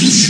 Jesus.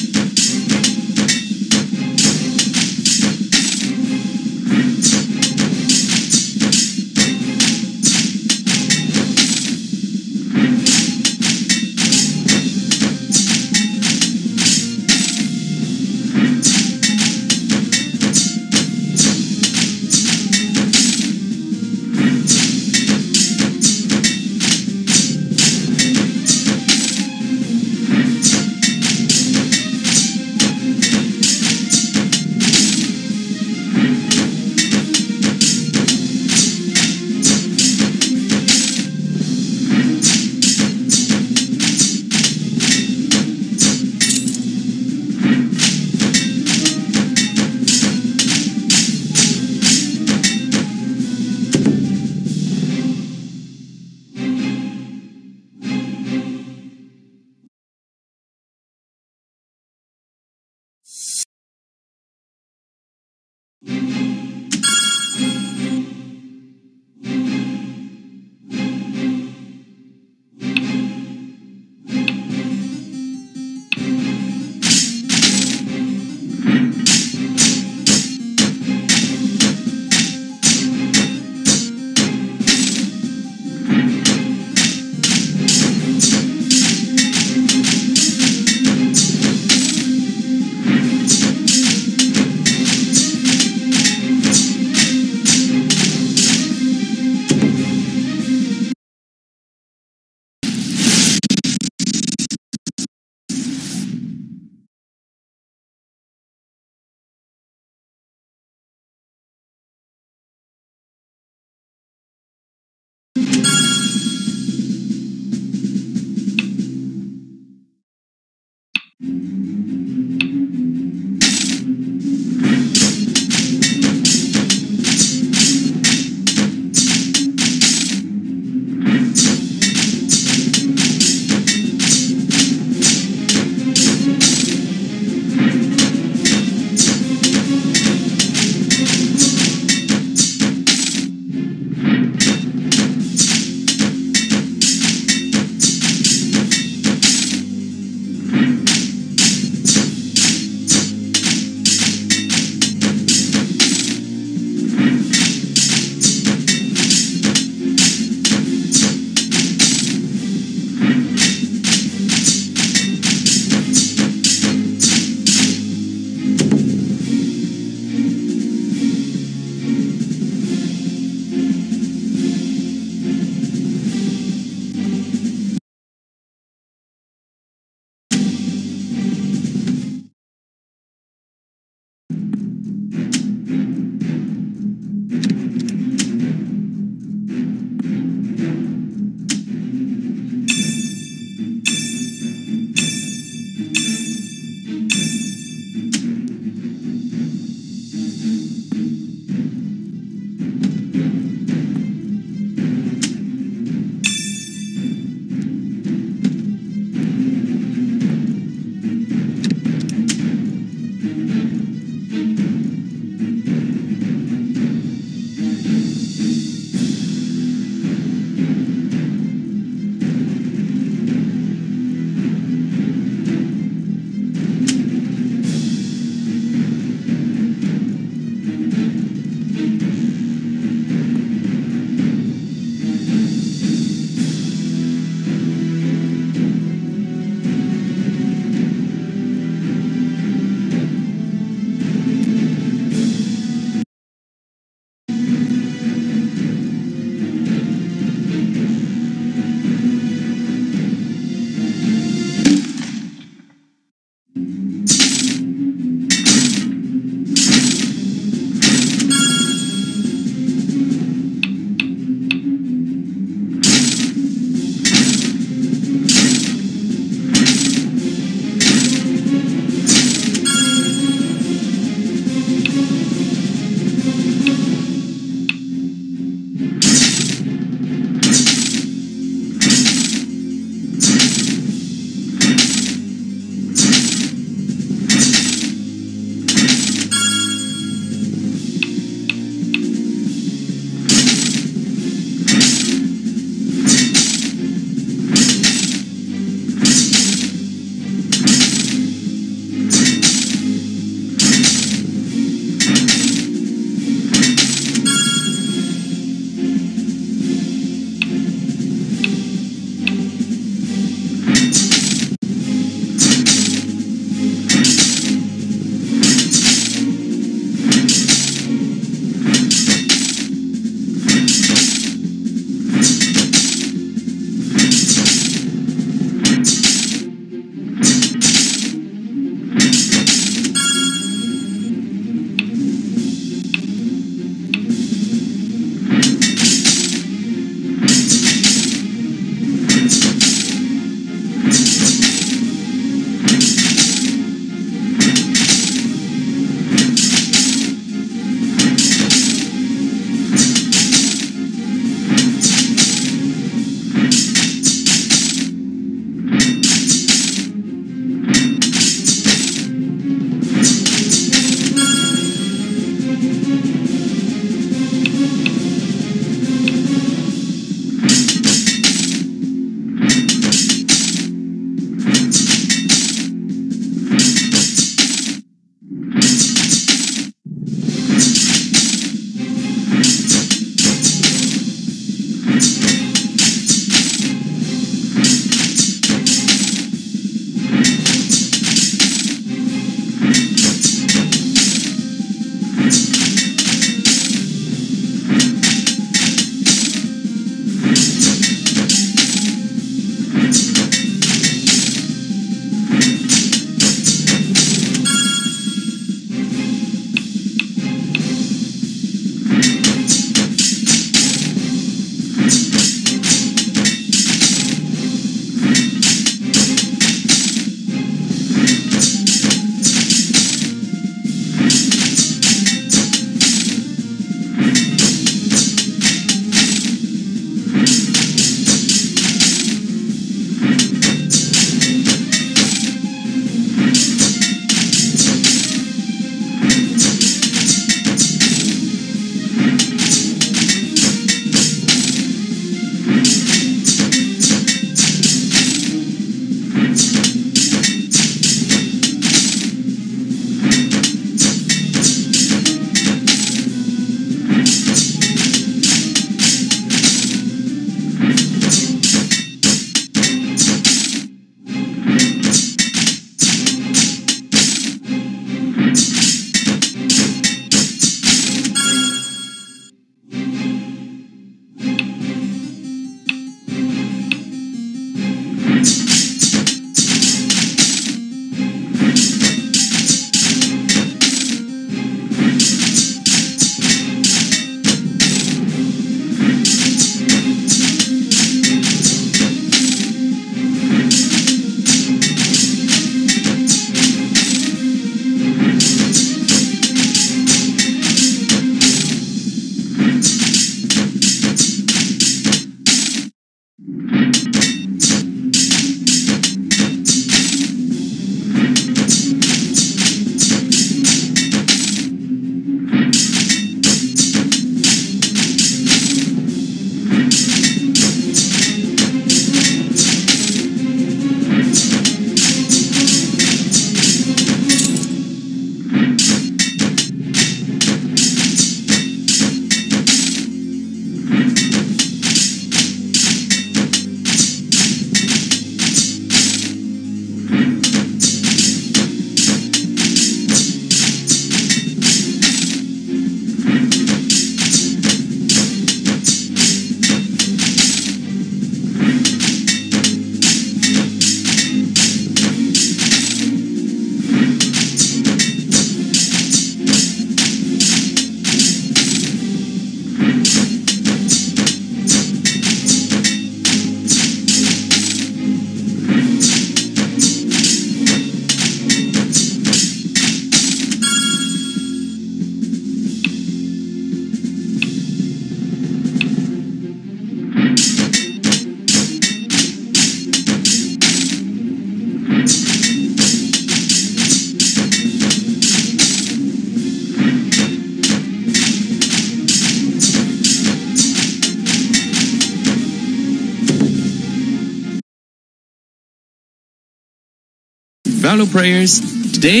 Ronaldo prayers. Today